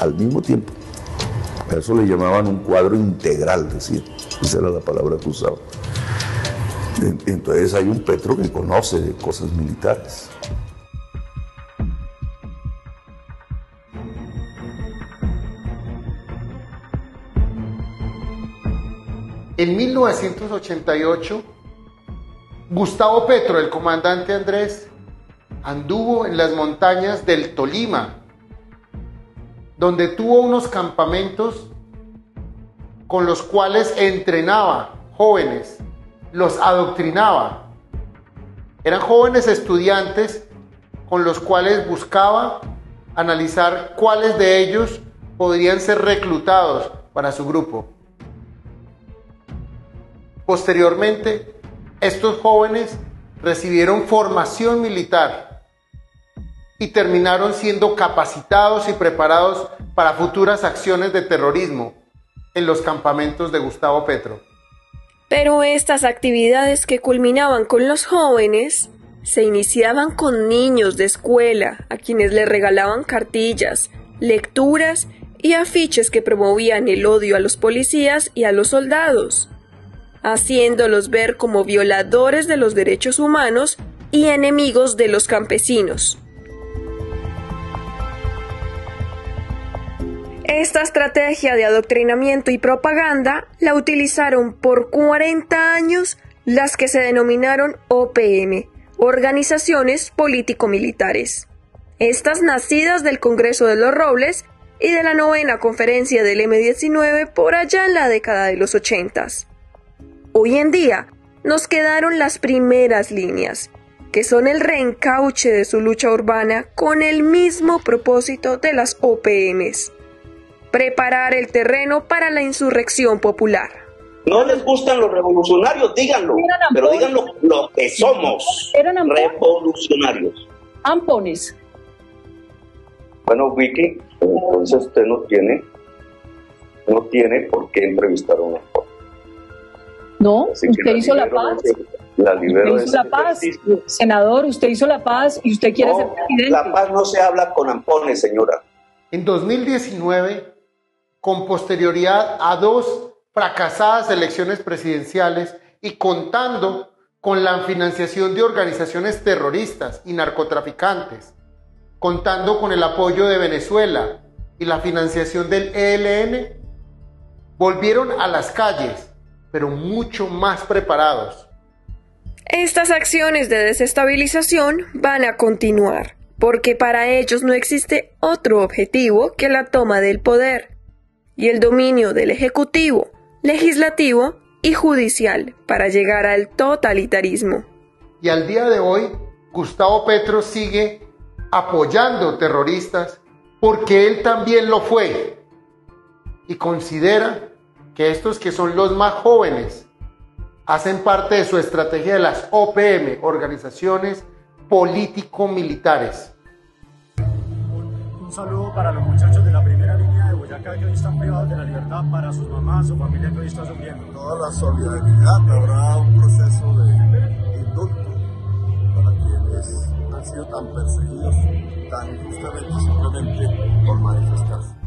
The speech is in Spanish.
al mismo tiempo. A eso le llamaban un cuadro integral, decía. Esa era la palabra que usaba. Entonces hay un Petro que conoce de cosas militares. En 1988, Gustavo Petro, el comandante Andrés, anduvo en las montañas del Tolima, donde tuvo unos campamentos con los cuales entrenaba jóvenes, los adoctrinaba. Eran jóvenes estudiantes con los cuales buscaba analizar cuáles de ellos podrían ser reclutados para su grupo. Posteriormente, estos jóvenes recibieron formación militar y terminaron siendo capacitados y preparados para futuras acciones de terrorismo en los campamentos de Gustavo Petro. Pero estas actividades que culminaban con los jóvenes se iniciaban con niños de escuela a quienes le regalaban cartillas, lecturas y afiches que promovían el odio a los policías y a los soldados haciéndolos ver como violadores de los derechos humanos y enemigos de los campesinos. Esta estrategia de adoctrinamiento y propaganda la utilizaron por 40 años las que se denominaron OPM, Organizaciones Político-Militares. Estas nacidas del Congreso de los Robles y de la novena conferencia del M19 por allá en la década de los ochentas. Hoy en día nos quedaron las primeras líneas, que son el reencauche de su lucha urbana con el mismo propósito de las OPMs. Preparar el terreno para la insurrección popular. No les gustan los revolucionarios, díganlo, pero díganlo lo que somos, revolucionarios. Ampones. Bueno, Vicky, entonces usted no tiene, no tiene por qué entrevistar a un ampone. No, usted hizo la paz. La libero usted hizo la paz. Senador, usted hizo la paz y usted quiere ser presidente. La paz no se habla con ampones, señora. En 2019, con posterioridad a dos fracasadas elecciones presidenciales y contando con la financiación de organizaciones terroristas y narcotraficantes, contando con el apoyo de Venezuela y la financiación del ELN, volvieron a las calles pero mucho más preparados. Estas acciones de desestabilización van a continuar, porque para ellos no existe otro objetivo que la toma del poder y el dominio del Ejecutivo, Legislativo y Judicial para llegar al totalitarismo. Y al día de hoy, Gustavo Petro sigue apoyando terroristas porque él también lo fue y considera que estos que son los más jóvenes hacen parte de su estrategia de las OPM, organizaciones político-militares. Un saludo para los muchachos de la primera línea Boyacá que hoy están privados de la libertad, para sus mamás, su familia que hoy está sufriendo. Toda la solidaridad, habrá un proceso de indulto para quienes han sido tan perseguidos tan injustamente simplemente por manifestar